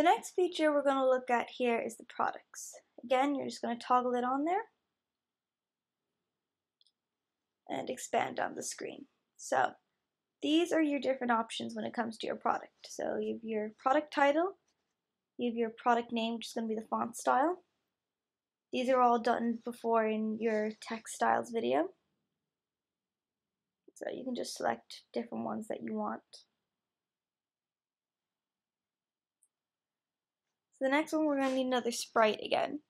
The next feature we're going to look at here is the products. Again, you're just going to toggle it on there and expand on the screen. So these are your different options when it comes to your product. So you have your product title, you have your product name, which is going to be the font style. These are all done before in your text styles video. So you can just select different ones that you want. The next one, we're going to need another sprite again.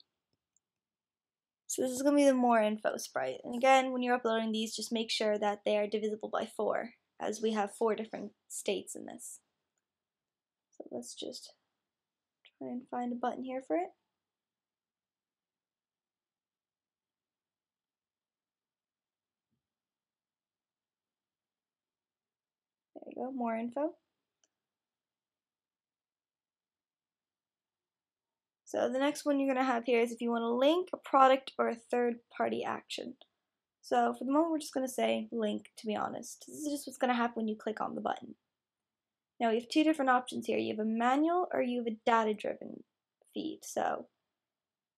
So this is going to be the more info sprite. And again, when you're uploading these, just make sure that they are divisible by 4, as we have four different states in this. So let's just try and find a button here for it. There you go, more info. So the next one you're going to have here is if you want to link a product or a third party action. So for the moment we're just going to say link to be honest. This is just what's going to happen when you click on the button. Now we have two different options here. You have a manual or you have a data driven feed. So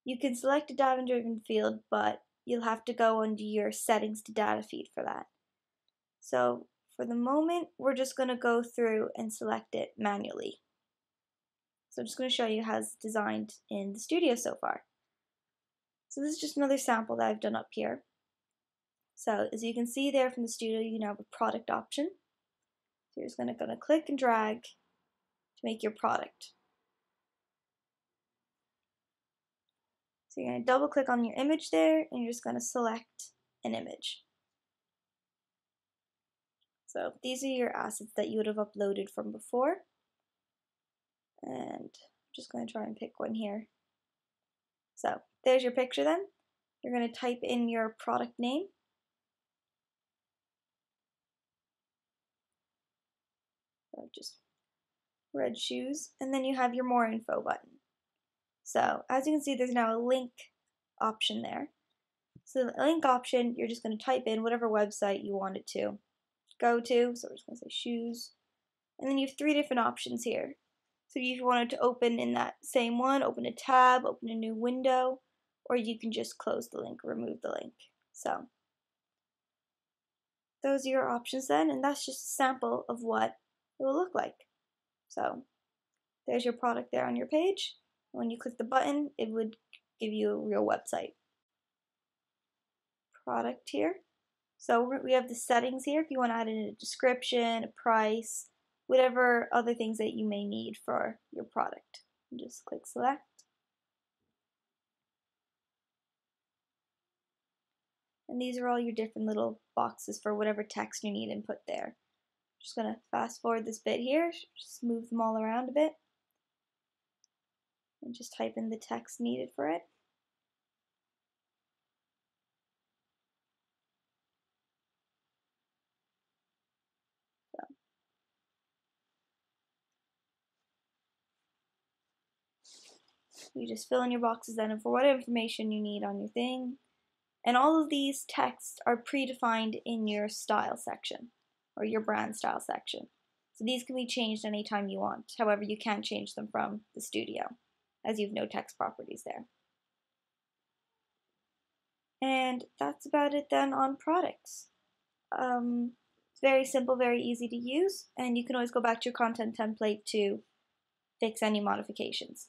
you can select a data driven field but you'll have to go under your settings to data feed for that. So for the moment we're just going to go through and select it manually. So I'm just going to show you how it's designed in the studio so far. So this is just another sample that I've done up here. So as you can see there from the studio, you now have a product option. So you're just going to, going to click and drag to make your product. So you're going to double click on your image there and you're just going to select an image. So these are your assets that you would have uploaded from before. And I'm just going to try and pick one here. So there's your picture then. You're going to type in your product name. So just red shoes. And then you have your more info button. So as you can see, there's now a link option there. So the link option, you're just going to type in whatever website you want it to go to. So we're just going to say shoes. And then you have three different options here. So if you wanted to open in that same one, open a tab, open a new window, or you can just close the link, remove the link. So those are your options then, and that's just a sample of what it will look like. So there's your product there on your page. When you click the button, it would give you a real website. Product here. So we have the settings here if you want to add in a description, a price, whatever other things that you may need for your product. Just click select. And these are all your different little boxes for whatever text you need input there. Just going to fast forward this bit here, just move them all around a bit. And just type in the text needed for it. You just fill in your boxes then for what information you need on your thing. And all of these texts are predefined in your style section or your brand style section. So these can be changed anytime you want. However, you can't change them from the studio as you have no text properties there. And that's about it then on products. Um, it's very simple, very easy to use, and you can always go back to your content template to fix any modifications.